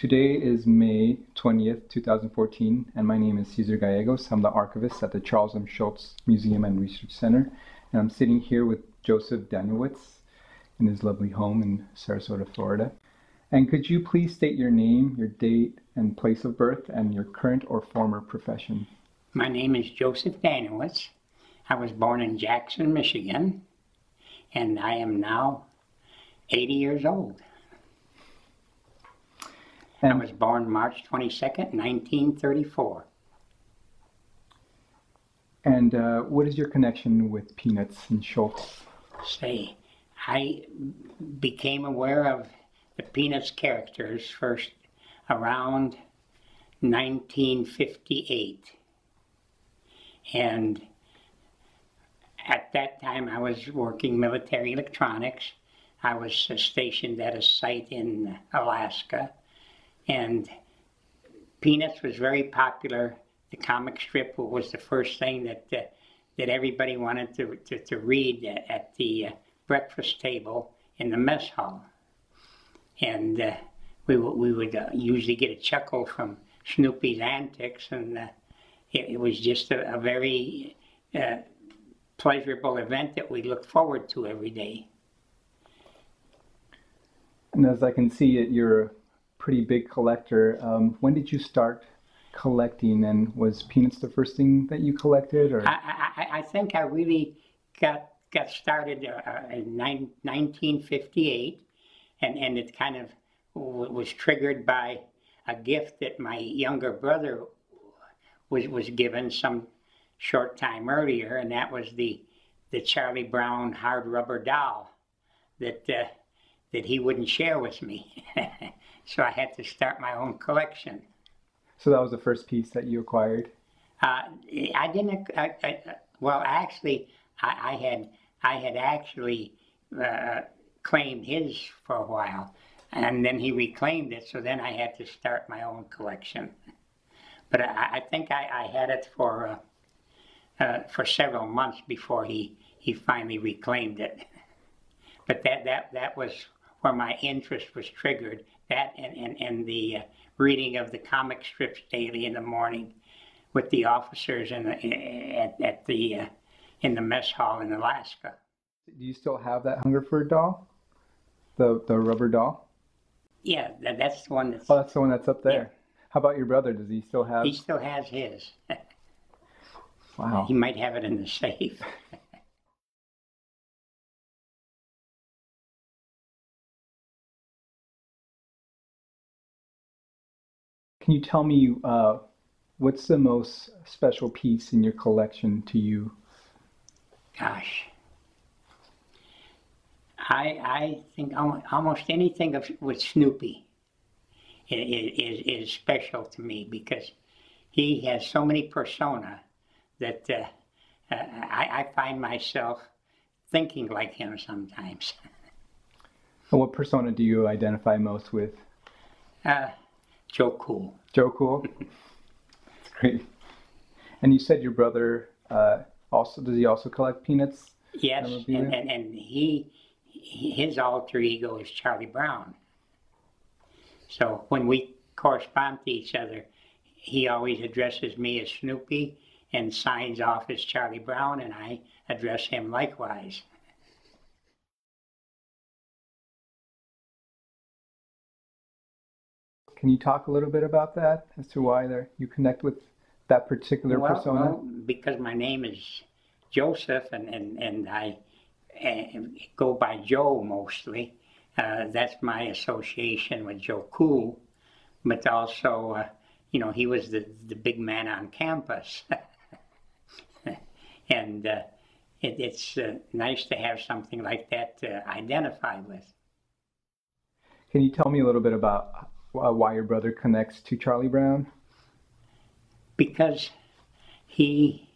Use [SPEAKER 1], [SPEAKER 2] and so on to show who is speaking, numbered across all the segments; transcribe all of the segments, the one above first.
[SPEAKER 1] Today is May 20th, 2014, and my name is Cesar Gallegos. I'm the archivist at the Charles M. Schulz Museum and Research Center, and I'm sitting here with Joseph Danielewicz in his lovely home in Sarasota, Florida. And could you please state your name, your date, and place of birth, and your current or former profession?
[SPEAKER 2] My name is Joseph Danielewicz. I was born in Jackson, Michigan, and I am now 80 years old. I was born March 22nd, 1934.
[SPEAKER 1] And uh, what is your connection with Peanuts and Schulz?
[SPEAKER 2] Say, I became aware of the Peanuts characters first around 1958. And at that time, I was working military electronics. I was stationed at a site in Alaska and Peanuts was very popular. The comic strip was the first thing that uh, that everybody wanted to, to, to read at the uh, breakfast table in the mess hall. And uh, we, we would uh, usually get a chuckle from Snoopy's antics, and uh, it, it, was just a, a very uh, pleasurable event that we looked forward to every day.
[SPEAKER 1] And as I can see it, you're pretty big collector. Um, when did you start collecting, and was Peanuts the first thing that you collected? Or
[SPEAKER 2] I, I, I think I really got got started uh, in 1958, and and it kind of was triggered by a gift that my younger brother was was given some short time earlier, and that was the the Charlie Brown hard rubber doll that uh, that he wouldn't share with me. so I had to start my own collection.
[SPEAKER 1] So that was the first piece that you acquired.
[SPEAKER 2] Uh, I didn't. I, I, well, actually, I, I, had I had actually uh, claimed his for a while, and then he reclaimed it. So then I had to start my own collection. But I, I think I, I, had it for uh, uh, for several months before he he finally reclaimed it. But that that that was where my interest was triggered. That and, and, and the uh, reading of the comic strips daily in the morning with the officers in the, at, at the, uh, in the mess hall in Alaska.
[SPEAKER 1] Do you still have that Hungerford doll? The, the rubber doll?
[SPEAKER 2] Yeah, that, that's the one that's...
[SPEAKER 1] Oh, that's the one that's up there. Yeah. How about your brother? Does he still have...
[SPEAKER 2] He still has his.
[SPEAKER 1] wow.
[SPEAKER 2] He might have it in the safe.
[SPEAKER 1] Can you tell me uh, what's the most special piece in your collection to you?
[SPEAKER 2] Gosh, I I think almost anything of, with Snoopy is, is, is special to me because he has so many persona that uh, uh, I, I find myself thinking like him sometimes.
[SPEAKER 1] And what persona do you identify most with?
[SPEAKER 2] Uh, Joe Cool.
[SPEAKER 1] Joe Cool. That's great. And you said your brother uh, also does he also collect peanuts?
[SPEAKER 2] Yes, and, and, and he his alter ego is Charlie Brown. So when we correspond to each other, he always addresses me as Snoopy and signs off as Charlie Brown, and I address him likewise.
[SPEAKER 1] Can you talk a little bit about that as to why you connect with that particular
[SPEAKER 2] well,
[SPEAKER 1] persona?
[SPEAKER 2] Well, because my name is Joseph and, and, and I uh, go by Joe mostly. Uh, that's my association with Joe Cool. But also, uh, you know, he was the, the big man on campus. and uh, it, it's uh, nice to have something like that to identify with.
[SPEAKER 1] Can you tell me a little bit about why your brother connects to Charlie Brown?
[SPEAKER 2] Because he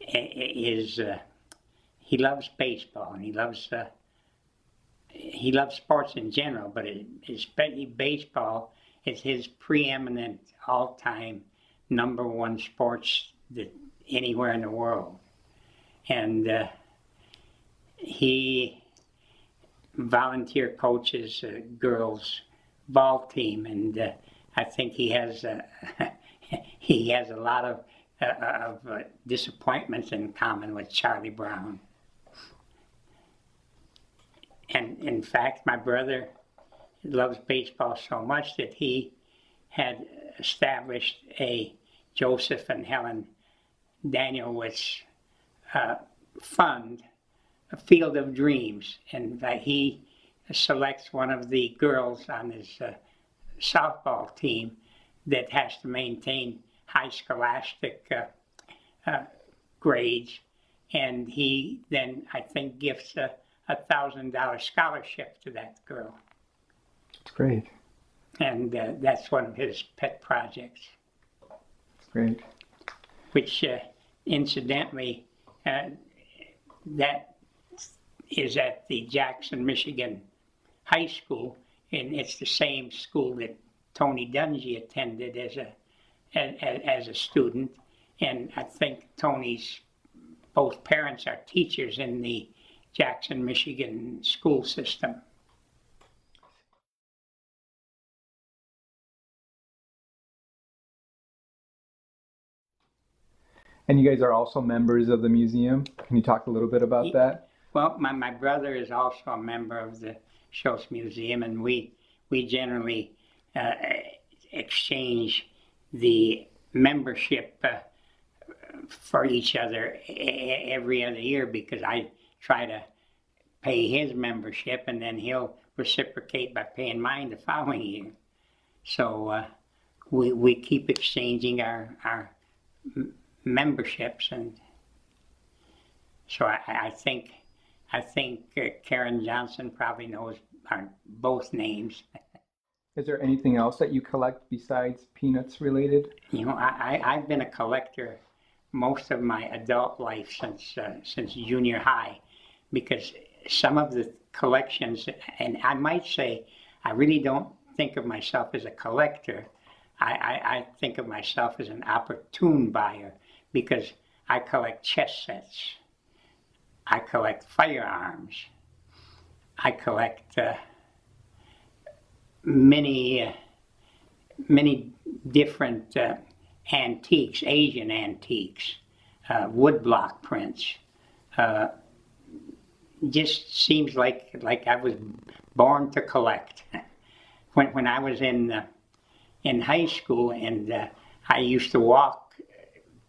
[SPEAKER 2] is uh, he loves baseball and he loves uh, he loves sports in general, but especially baseball is his preeminent all-time number one sports that anywhere in the world, and uh, he volunteer coaches uh, girls ball team, and uh, I think he has uh, he has a lot of uh, of uh, disappointments in common with Charlie Brown. And in fact, my brother loves baseball so much that he had established a Joseph and Helen Danielewicz uh, fund, a Field of Dreams, and that he selects one of the girls on his uh, softball team that has to maintain high scholastic uh, uh, grades, and he then I think gifts a a thousand dollar scholarship to that girl,
[SPEAKER 1] It's great.
[SPEAKER 2] and uh, that's one of his pet projects.
[SPEAKER 1] It's great.
[SPEAKER 2] which uh, incidentally, uh, that is at the Jackson, Michigan High School, and it's the same school that Tony Dungy attended as a as, as a student, and I think Tony's both parents are teachers in the Jackson, Michigan school system.
[SPEAKER 1] And you guys are also members of the museum. Can you talk a little bit about that?
[SPEAKER 2] Well, my, my brother is also a member of the Schulz Museum, and we we generally uh, exchange the membership uh, for each other every other year because I try to pay his membership, and then he'll reciprocate by paying mine the following year. So uh, we we keep exchanging our our memberships, and so I I think. I think uh, Karen Johnson probably knows our both names.
[SPEAKER 1] Is there anything else that you collect besides peanuts related?
[SPEAKER 2] You know, I, I, I've been a collector most of my adult life since uh, since junior high, because some of the collections, and I might say, I really don't think of myself as a collector. I, I, I think of myself as an opportune buyer because I collect chess sets. I collect firearms. I collect uh, many, uh, many different uh, antiques, Asian antiques, uh, woodblock prints. Uh, just seems like like I was born to collect. When when I was in uh, in high school and I used to walk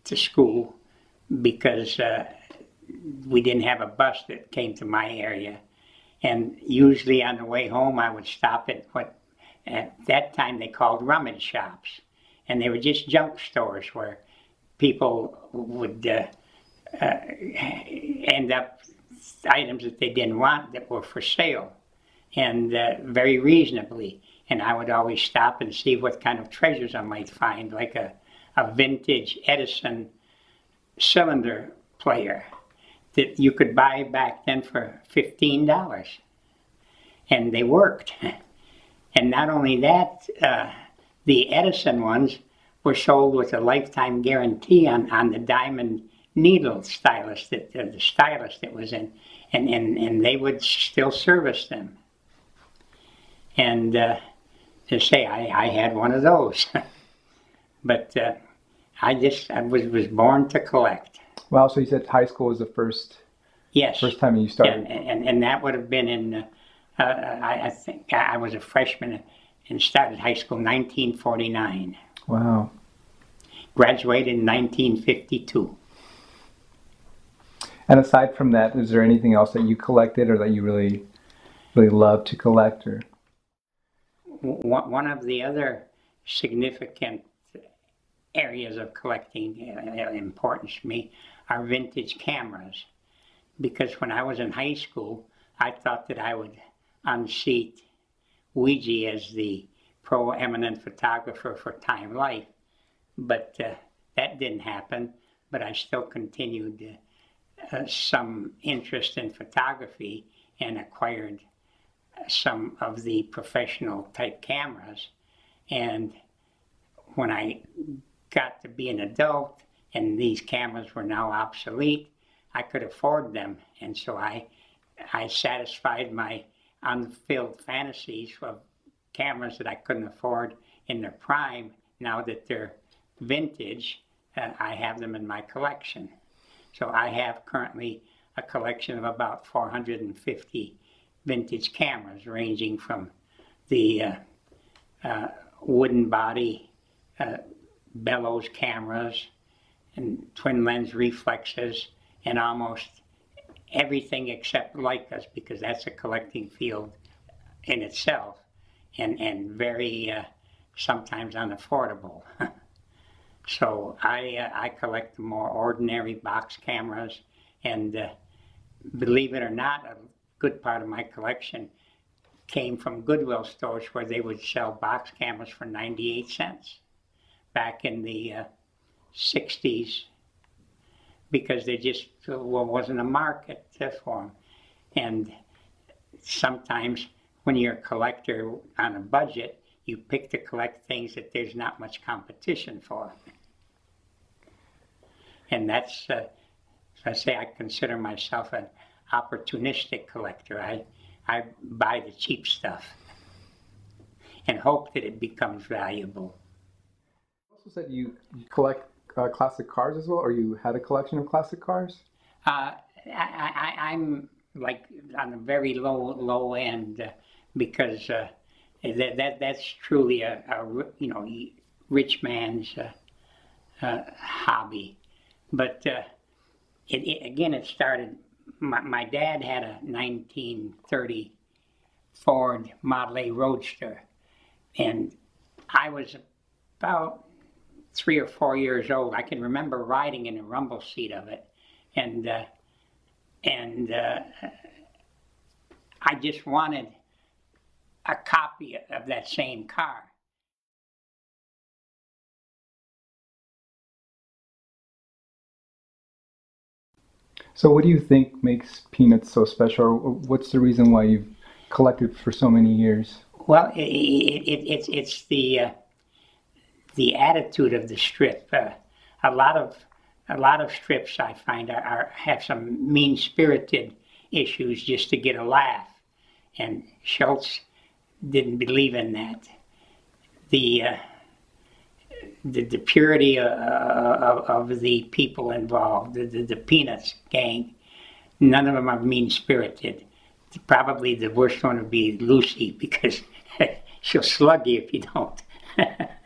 [SPEAKER 2] to school because we didn't have a bus that came to my area. And usually on the way home, I would stop at what at that time they called rummage shops. And they were just junk stores where people would uh, uh, end up items that they didn't want that were for sale and uh, very reasonably. And I would always stop and see what kind of treasures I might find, like a, a vintage Edison cylinder player that you could buy back then for $15. And they worked. And not only that, uh, the Edison ones were sold with a lifetime guarantee on, on the diamond needle stylus that uh, the stylus that was in, and, and, and they would still service them. And uh, to say I, I had one of those, but uh, I just I was was born to collect.
[SPEAKER 1] Wow, so you said high school was the first
[SPEAKER 2] Yes.
[SPEAKER 1] first time you started.
[SPEAKER 2] and, and, and that would have been in, uh, uh, I, I think I was a freshman and started high school 1949.
[SPEAKER 1] Wow.
[SPEAKER 2] Graduated in 1952.
[SPEAKER 1] And aside from that, is there anything else that you collected or that you really really love to collect or
[SPEAKER 2] One one of the other significant areas of collecting uh, importance to me are vintage cameras. Because when I was in high school, I thought that I would unseat Weegee as the pro-eminent photographer for Time Life. But uh, that didn't happen. But I still continued uh, uh, some interest in photography and acquired some of the professional type cameras. And when I got to be an adult and these cameras were now obsolete, I could afford them. And so I, I satisfied my unfilled fantasies of cameras that I couldn't afford in their prime, now that they're vintage, uh, I have them in my collection. So I have currently a collection of about 450 vintage cameras, ranging from the uh, uh, wooden body uh, bellows cameras and twin lens reflexes and almost everything except Leicas because that's a collecting field in itself and, and very uh, sometimes unaffordable. so I, uh, I collect more ordinary box cameras and uh, believe it or not, a good part of my collection came from Goodwill stores where they would sell box cameras for 98 cents back in the uh, 60s because there just wasn't a market for them. And sometimes when you're a collector on a budget, you pick to collect things that there's not much competition for. And that's, uh, I say I consider myself an opportunistic collector. I, I buy the cheap stuff and hope that it becomes valuable.
[SPEAKER 1] You also said you collect uh, classic cars as well, or you had a collection of classic cars?
[SPEAKER 2] Uh, I, I'm like on a very low low end uh, because uh, that, that that's truly a, a you know rich man's uh, uh, hobby. But it, it, again, it started. My, my dad had a 1930 Ford Model A Roadster, and I was about three or four years old. I can remember riding in the rumble seat of it, and uh, and uh, I just wanted a copy of that same car.
[SPEAKER 1] So, what do you think makes Peanuts so special? Or what's the reason why you've collected for so many years?
[SPEAKER 2] Well, it, it, it, it's it's the uh, the attitude of the strip. Uh, a lot of a lot of strips I find are, are have some mean spirited issues just to get a laugh, and Schulz didn't believe in that. The uh, the, the purity of, of, of, the people involved, the, the, the Peanuts gang, none of them are mean spirited. Probably the worst one would be Lucy because she'll slug you if you don't.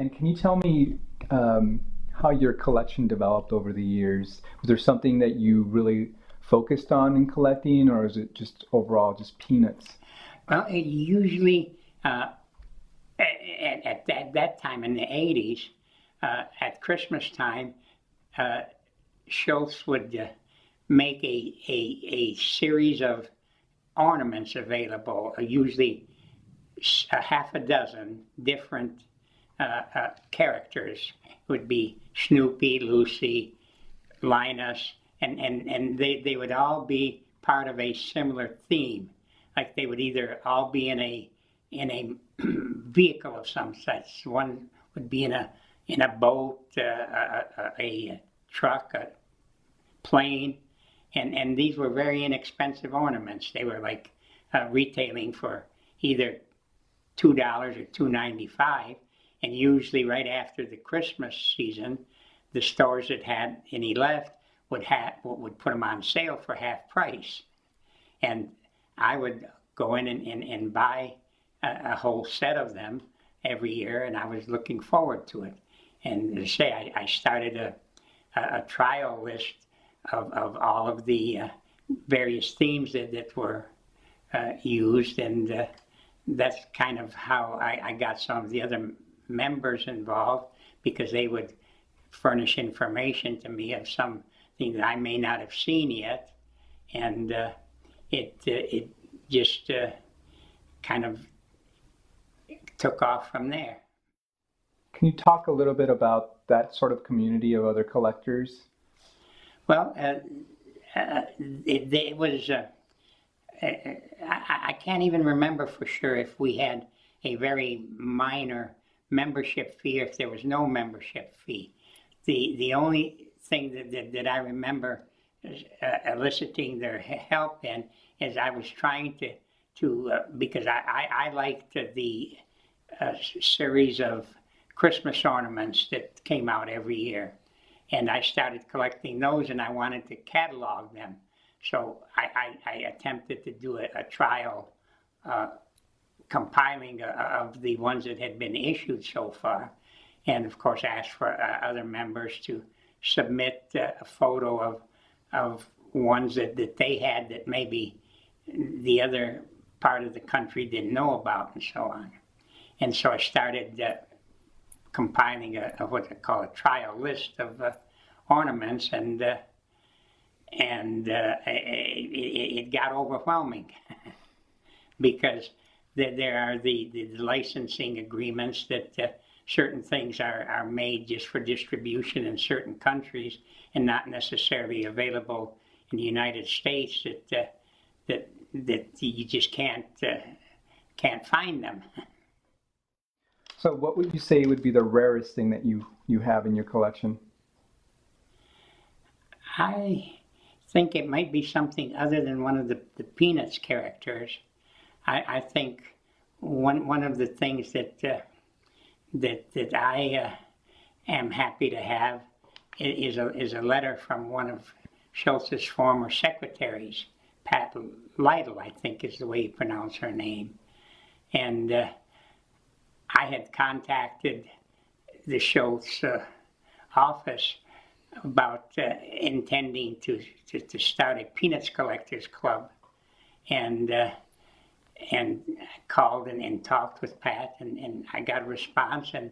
[SPEAKER 1] And can you tell me um, how your collection developed over the years? Was there something that you really focused on in collecting, or is it just overall just peanuts?
[SPEAKER 2] Well, it usually uh, at, at, at, that time in the 80s, uh, at Christmas time, uh, Schulz would uh, make a, a, a series of ornaments available, usually a half a dozen different uh, uh, characters would be Snoopy, Lucy, Linus, and, and, and they, they would all be part of a similar theme. Like they would either all be in a in a vehicle of some such. One would be in a in a boat, uh, a, a, a, truck, a plane, and and these were very inexpensive ornaments. They were like uh, retailing for either two dollars or two ninety five, and usually right after the Christmas season, the stores that had any left would have would put them on sale for half price, and I would go in and, and, and buy a, a whole set of them every year, and I was looking forward to it. And to say, I, I started a, a, a, trial list of, of all of the uh, various themes that, that were uh, used, and uh, that's kind of how I, I got some of the other members involved because they would furnish information to me of something that I may not have seen yet, and uh, it uh, it just uh, kind of took off from there.
[SPEAKER 1] Can you talk a little bit about that sort of community of other collectors?
[SPEAKER 2] Well, uh, uh, it, it, was. Uh, I, I can't even remember for sure if we had a very minor membership fee if there was no membership fee. the, the only thing that, that, that I remember uh, eliciting their help in is I was trying to, to, uh, because I, I, I liked the uh, series of Christmas ornaments that came out every year. And I started collecting those and I wanted to catalog them. So I, I, I attempted to do a, a trial uh, compiling uh, of the ones that had been issued so far. And of course, asked for uh, other members to submit uh, a photo of, of ones that, that they had that maybe the other part of the country didn't know about and so on. And so I started uh, compiling a, a what they call a trial list of uh, ornaments, and uh, and it, it got overwhelming because there, there are the, the licensing agreements that uh, certain things are, are made just for distribution in certain countries and not necessarily available in the United States that uh, that that you just can't uh, can't find them.
[SPEAKER 1] So, what would you say would be the rarest thing that you you have in your collection?
[SPEAKER 2] I think it might be something other than one of the, the Peanuts characters. I, I think one one of the things that uh, that that I uh, am happy to have is a is a letter from one of Schulz's former secretaries, Pat Lytle, I think is the way you pronounce her name, and uh, I had contacted the Schulz uh, office about uh, intending to, to, to start a Peanuts Collectors Club. And, uh, and called and, and talked with Pat, and, and I got a response, and,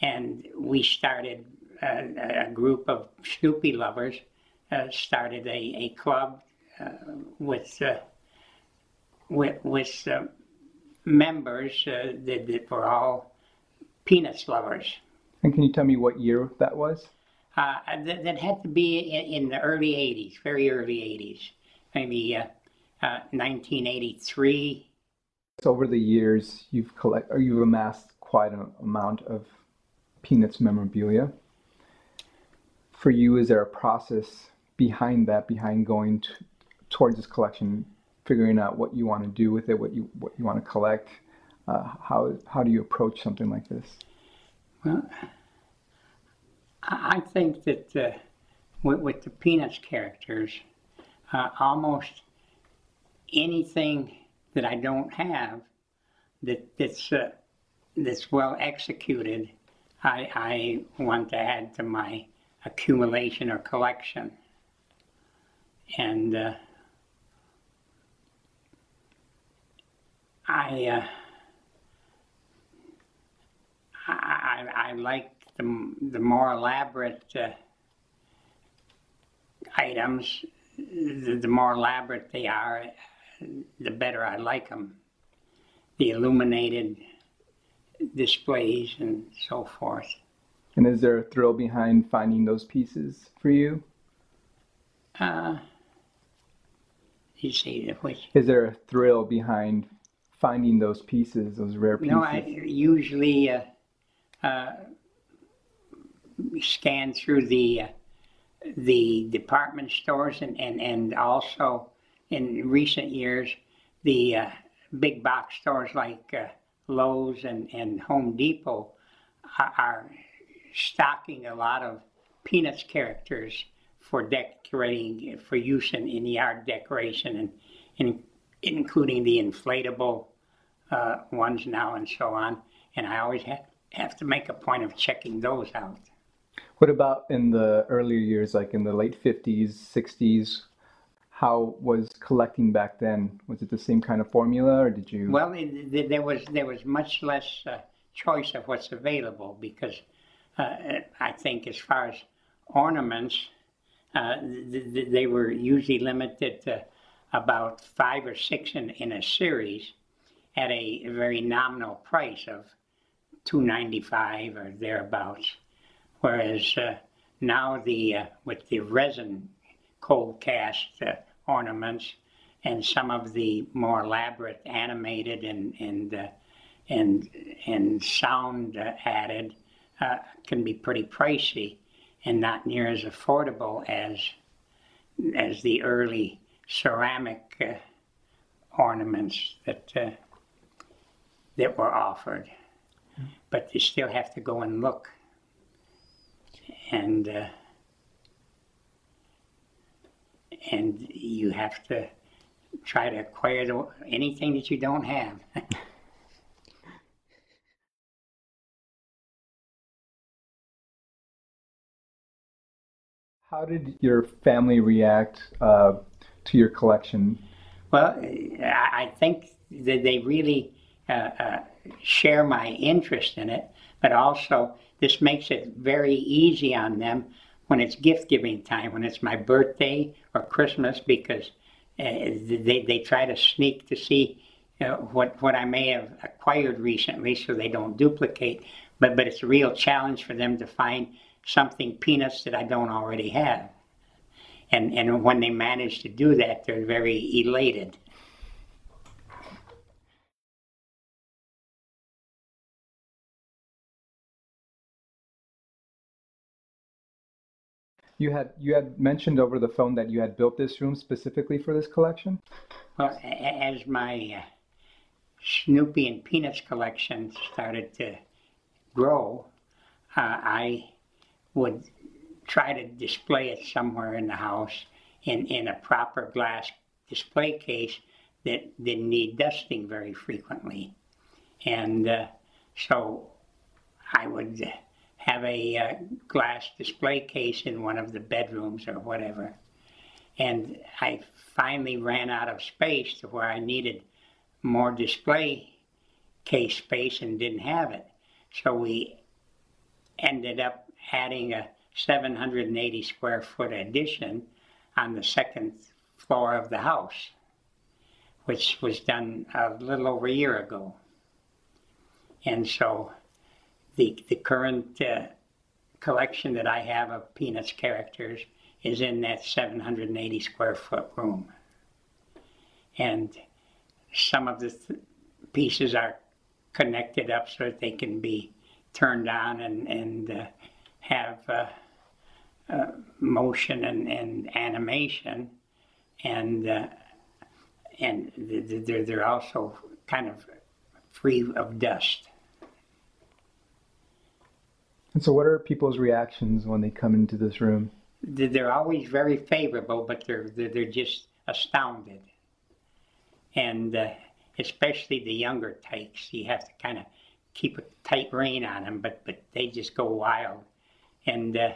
[SPEAKER 2] and we started uh, a, a group of Snoopy lovers, uh, started a, a club uh, with, uh, with, with uh, members uh, that, that were all Peanuts lovers.
[SPEAKER 1] And can you tell me what year that was?
[SPEAKER 2] Uh, that, that had to be in, in the early 80s, very early 80s, maybe uh, uh, 1983.
[SPEAKER 1] Over the years, you've collect or you've amassed quite an amount of Peanuts memorabilia. For you, is there a process behind that, behind going towards this collection, figuring out what you want to do with it, what you what you want to collect? Uh, how how do you approach something like this?
[SPEAKER 2] Well, I I think that uh, with, with the Peanuts characters, uh, almost anything that I don't have that, that's, uh, that's well executed, I, I want to add to my accumulation or collection. And uh, I, uh, I, I, like the, the more elaborate uh, items. The, the more elaborate they are, the better I like them. The illuminated displays and so forth.
[SPEAKER 1] And is there a thrill behind finding those pieces for you?
[SPEAKER 2] Uh, you see, which
[SPEAKER 1] Is there a thrill behind finding those pieces, those rare pieces?
[SPEAKER 2] No, I usually uh, uh, scan through the uh, the department stores and, and, and also in recent years the uh, big box stores like uh, Lowe's and, and Home Depot are, are stocking a lot of Peanuts characters for decorating for use in, in yard decoration and, and including the inflatable uh, ones now and so on. And I always have to make a point of checking those out.
[SPEAKER 1] What about in the earlier years, like in the late 50s, 60s? How was collecting back then? Was it the same kind of formula, or did you?
[SPEAKER 2] Well, it, th- there was there was much less uh, choice of what's available because uh, I think as far as ornaments, uh, th- th- they were usually limited to about five or six in, in a series at a very nominal price of two ninety five or thereabouts. Whereas uh, now the uh, with the resin cold cast uh, ornaments and some of the more elaborate animated and and uh, and and sound uh, added uh, can be pretty pricey. and not near as affordable as as the early ceramic uh, ornaments that uh, that were offered. But you still have to go and look, and uh, and you have to try to acquire the, anything that you don't have.
[SPEAKER 1] How did your family react uh, to your collection?
[SPEAKER 2] Well, I think that they really uh, uh, share my interest in it, but also this makes it very easy on them when it's gift giving time, when it's my birthday or Christmas, because uh, they, they try to sneak to see uh, what, what I may have acquired recently so they don't duplicate. But, but it's a real challenge for them to find something peanuts that I don't already have. And, and when they manage to do that, they're very elated.
[SPEAKER 1] You had you had mentioned over the phone that you had built this room specifically for this collection.
[SPEAKER 2] Well, as my uh, Snoopy and Peanuts collection started to grow, uh, I would try to display it somewhere in the house in, in a proper glass display case that didn't need dusting very frequently. And uh, so I would have a uh, glass display case in one of the bedrooms or whatever. And I finally ran out of space to where I needed more display case space and didn't have it. So we ended up adding a 780 square foot addition on the second floor of the house, which was done a little over a year ago. And so the, the current uh, collection that I have of Peanuts characters is in that 780 square foot room. And some of the th- pieces are connected up so that they can be turned on and, and uh, have uh, uh, motion and, and animation. And, uh, and th- th- they're, they're also kind of free of dust.
[SPEAKER 1] And so, what are people's reactions when they come into this room?
[SPEAKER 2] They're always very favorable, but they're, they're, they're just astounded. And uh, especially the younger types, you have to kind of keep a tight rein on them, but, but they just go wild. And, uh,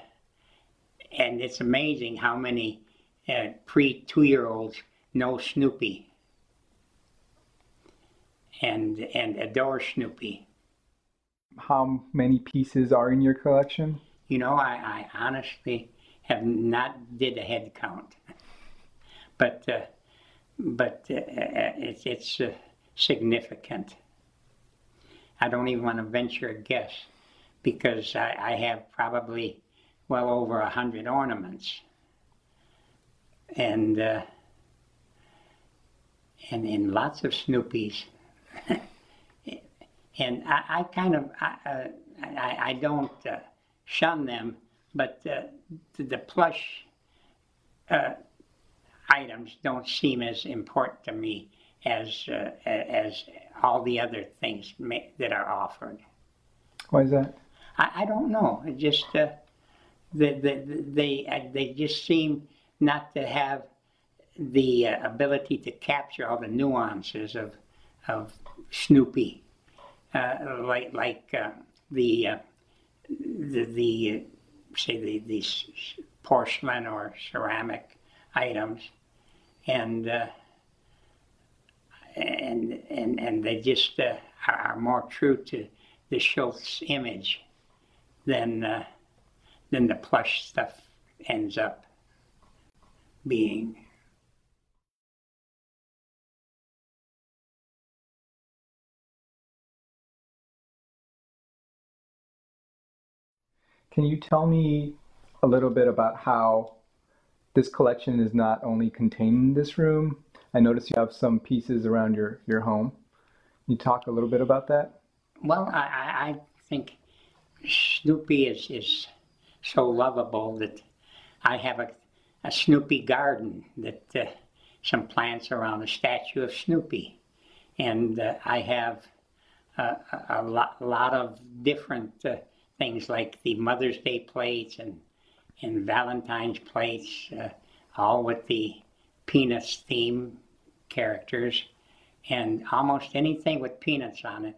[SPEAKER 2] and it's amazing how many uh, pre two year olds know Snoopy and, and adore Snoopy.
[SPEAKER 1] How many pieces are in your collection?
[SPEAKER 2] You know, I, I honestly have not did a head count, but uh, but uh, it's it's uh, significant. I don't even want to venture a guess because I, I have probably well over a hundred ornaments, and uh, and in lots of Snoopies. And I, I kind of I, uh, I, I don't uh, shun them, but uh, the, the plush uh, items don't seem as important to me as uh, as all the other things ma- that are offered.
[SPEAKER 1] Why is that?
[SPEAKER 2] I, I don't know. It just uh, the, the, they uh, they just seem not to have the uh, ability to capture all the nuances of of Snoopy, uh, like like uh, the uh, the, the say the these porcelain or ceramic items, and uh, and and and they just uh, are, are more true to the Schulz image than uh, than the plush stuff ends up being.
[SPEAKER 1] Can you tell me a little bit about how this collection is not only contained in this room? I notice you have some pieces around your, your home. Can you talk a little bit about that?
[SPEAKER 2] Well, I, I, think Snoopy is, is so lovable that I have a, a Snoopy garden that uh, some plants around a statue of Snoopy. And uh, I have a, a lot, lot of different uh, things like the Mother's Day plates and, and Valentine's plates, uh, all with the Peanuts theme characters. And almost anything with peanuts on it,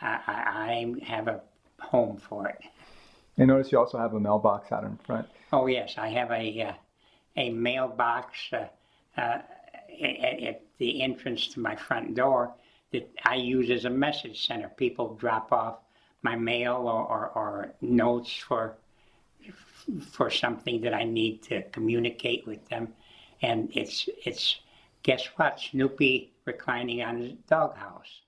[SPEAKER 2] I, I, I have a home for it.
[SPEAKER 1] I notice you also have a mailbox out in front.
[SPEAKER 2] Oh, yes, I have a, uh, a mailbox uh, uh, at, at the entrance to my front door that I use as a message center. People drop off my mail or, or, or notes for for something that I need to communicate with them. And it's it's guess what? Snoopy reclining on his doghouse.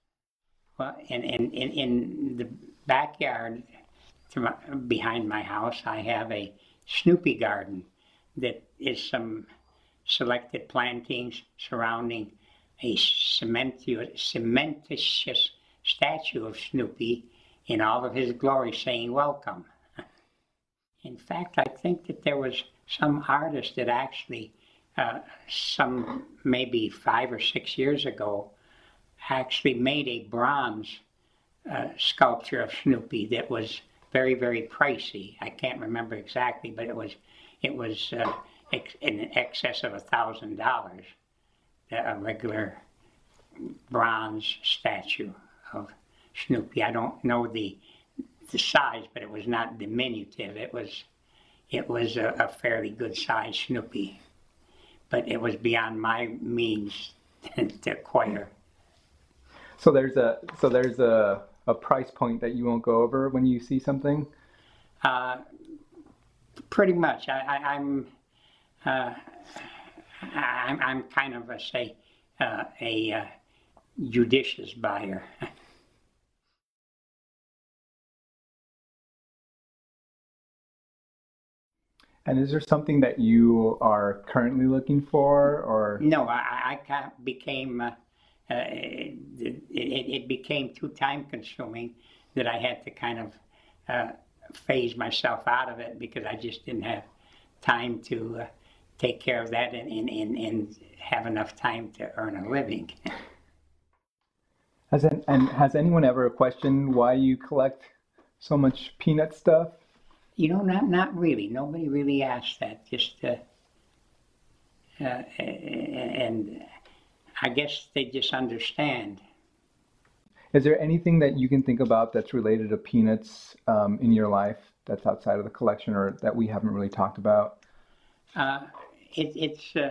[SPEAKER 2] Well, in, in, in, in the backyard my, behind my house, I have a Snoopy garden that is some selected plantings surrounding a cementitious statue of Snoopy in all of his glory saying welcome. In fact, I think that there was some artist that actually, uh, some maybe five or six years ago, actually made a bronze uh, sculpture of Snoopy that was very, very pricey. I can't remember exactly, but it was it was uh, ex- in excess of a thousand dollars. A regular bronze statue of Snoopy. I don't know the the size, but it was not diminutive. It was it was a, a fairly good size Snoopy, but it was beyond my means to acquire.
[SPEAKER 1] So there's a so there's a, a price point that you won't go over when you see something.
[SPEAKER 2] Uh, pretty much. I, I, am uh, I'm I'm kind of a say uh, a uh, judicious buyer.
[SPEAKER 1] And is there something that you are currently looking for, or
[SPEAKER 2] no? I, I became uh, uh, it, it, became too time consuming that I had to kind of uh, phase myself out of it because I just didn't have time to uh, take care of that and, and, and, and have enough time to earn a living.
[SPEAKER 1] Has an, and has anyone ever questioned why you collect so much peanut stuff?
[SPEAKER 2] You know, not not really. Nobody really asked that. Just, uh, uh, and I guess they just understand.
[SPEAKER 1] Is there anything that you can think about that's related to peanuts um, in your life that's outside of the collection or that we haven't really talked about?
[SPEAKER 2] Uh, it, it's uh,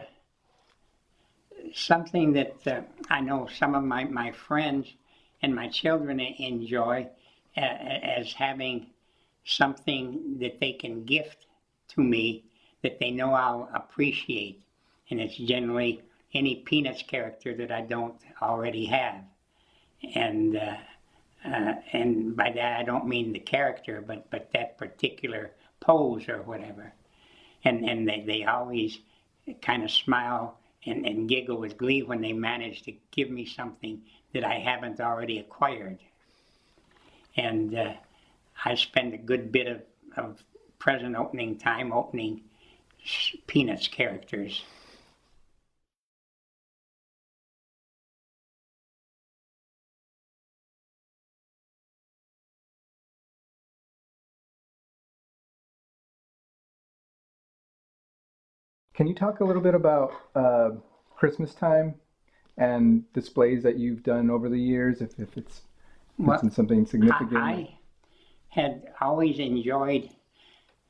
[SPEAKER 2] something that uh, I know some of my, my friends and my children enjoy uh, as having something that they can gift to me that they know I'll appreciate. And it's generally any Peanuts character that I don't already have. And uh, uh, and by that I don't mean the character, but but that particular pose or whatever. And and they, they always kind of smile and, and giggle with glee when they manage to give me something that I haven't already acquired. And uh, I spend a good bit of, of present opening time opening Peanuts characters.
[SPEAKER 1] Can you talk a little bit about uh, Christmas time and displays that you've done over the years, if, if it's, well, something significant?
[SPEAKER 2] I, had always enjoyed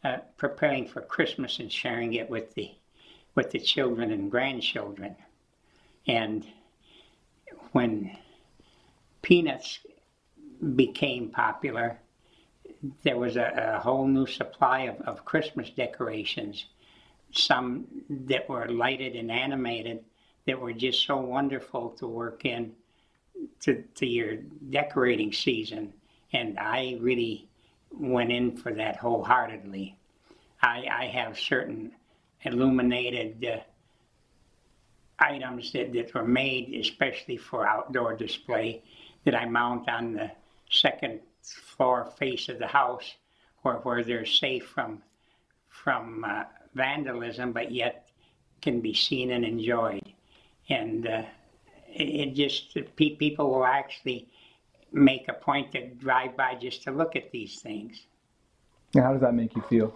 [SPEAKER 2] uh, preparing for Christmas and sharing it with the with the children and grandchildren. And when Peanuts became popular, there was a, a whole new supply of, of Christmas decorations, some that were lighted and animated that were just so wonderful to work in to, to your decorating season. And I really went in for that wholeheartedly. I, I have certain illuminated uh, items that, that were made especially for outdoor display that I mount on the second floor face of the house where, where they're safe from from uh, vandalism, but yet can be seen and enjoyed. And uh, it, it just, pe- people will actually make a point to drive by just to look at these things.
[SPEAKER 1] And how does that make you feel?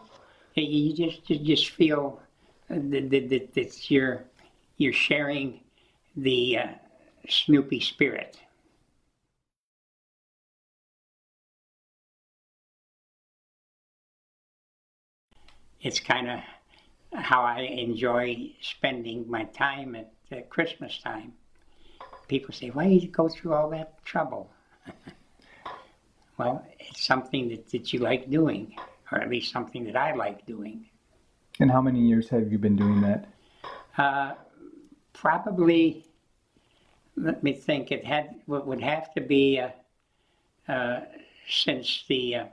[SPEAKER 2] You- You just, you just feel that, that, that, that you're, you're sharing the uh, Snoopy spirit. It's kind of how I enjoy spending my time at uh, Christmas time. People say, why do you go through all that trouble? well, it's something that, that you like doing, or at least something that I like doing.
[SPEAKER 1] And how many years have you been doing that?
[SPEAKER 2] Uh, probably, let me think, it had, would would have to be uh, uh, since the uh,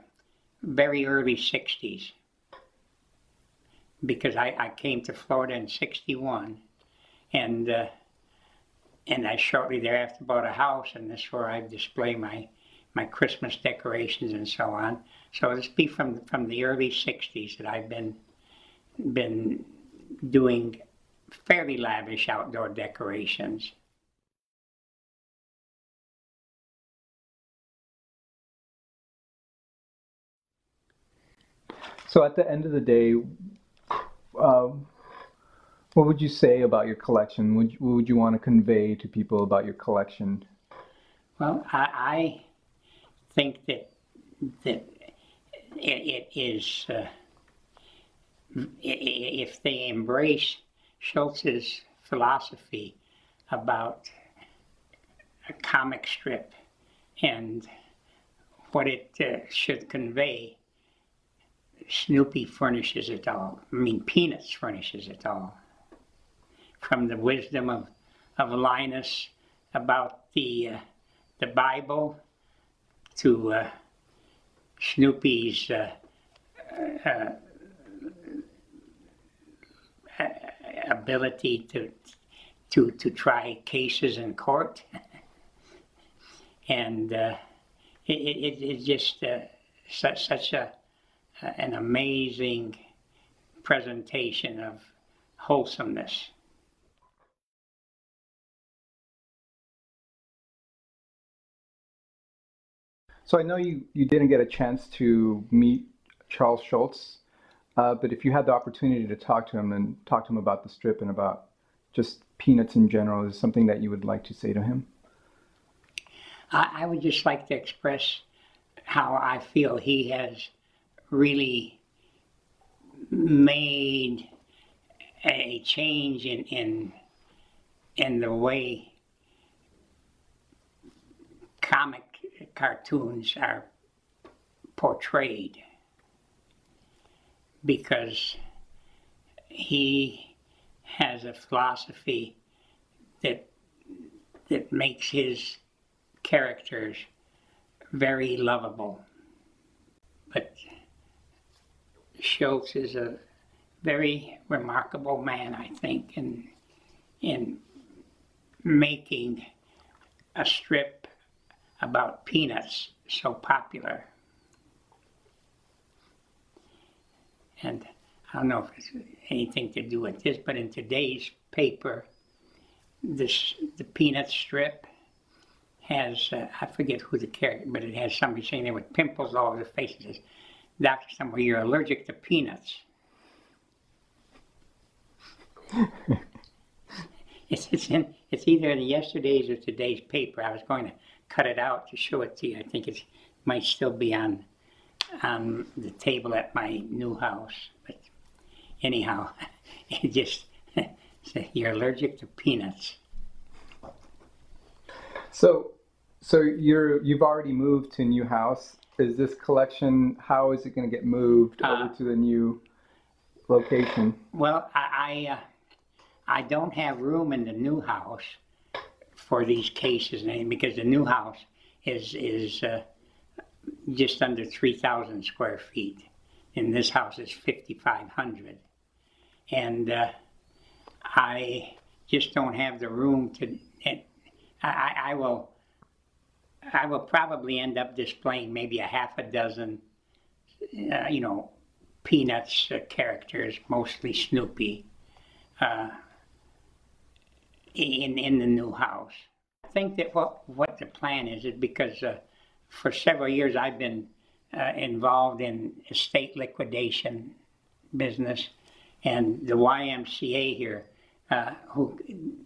[SPEAKER 2] very early 60s. Because I, I came to Florida in 61 and uh, and I shortly thereafter bought a house and this is where I display my my Christmas decorations and so on. So this be from from the early 60s that I've been been doing fairly lavish outdoor decorations.
[SPEAKER 1] So at the end of the day, um, what would you say about your collection? Would what would you want to convey to people about your collection?
[SPEAKER 2] Well, I, I think that that it, it is uh, if they embrace Schulz's philosophy about a comic strip and what it uh, should convey, Snoopy furnishes it all. I mean, Peanuts furnishes it all. From the wisdom of, of Linus about the uh, the Bible to uh, Snoopy's uh, uh, ability to to to try cases in court, and uh, it, it, it's just uh, such such a an amazing presentation of wholesomeness.
[SPEAKER 1] So I know you, you didn't get a chance to meet Charles Schulz, uh, but if you had the opportunity to talk to him and talk to him about the strip and about just peanuts in general, is something that you would like to say to him?
[SPEAKER 2] I, I would just like to express how I feel he has really made a change in in in the way comic cartoons are portrayed because he has a philosophy that that makes his characters very lovable. But Schulz is a very remarkable man, I think, in in making a strip about peanuts so popular. And I don't know if it's anything to do with this, but in today's paper, this the peanut strip has uh, I forget who the character, but it has somebody saying there with pimples all over the face. It says, "Doctor, somewhere you're allergic to peanuts." it's it's in it's either in yesterday's or today's paper. I was going to cut it out to show it to you. I think it might still be on on the table at my new house, but anyhow, it just you're allergic to peanuts.
[SPEAKER 1] So, so you're you've already moved to a new house. Is this collection? How is it going to get moved
[SPEAKER 2] Uh,
[SPEAKER 1] over to the new location?
[SPEAKER 2] Well, I I, uh, I don't have room in the new house for these cases because the new house is is uh, just under three thousand square feet, and this house is fifty five hundred, and uh, I just don't have the room to. And I, I I will. I will probably end up displaying maybe a half a dozen, uh, you know, Peanuts uh, characters, mostly Snoopy, uh, in in the new house. I think that what what the plan is is because uh, for several years I've been uh, involved in estate liquidation business, and the YMCA here, uh, who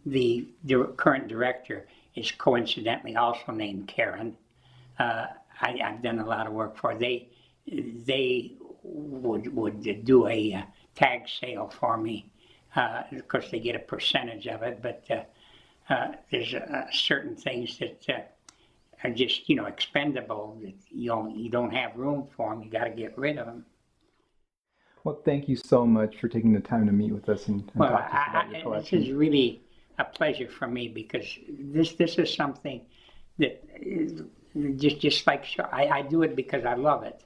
[SPEAKER 2] the, the current director is coincidentally also named Karen. Uh, I, I've done a lot of work for. They they would would do a uh, tag sale for me. Uh, of course, they get a percentage of it, but uh, uh, there's uh, certain things that uh, are just you know expendable that you don't you don't have room for them. You got to get rid of them.
[SPEAKER 1] Well, thank you so much for taking the time to meet with us and, and
[SPEAKER 2] Well,
[SPEAKER 1] talk to us about
[SPEAKER 2] I,
[SPEAKER 1] your
[SPEAKER 2] this is really a pleasure for me because this this is something that is just just like I, I do it because I love it.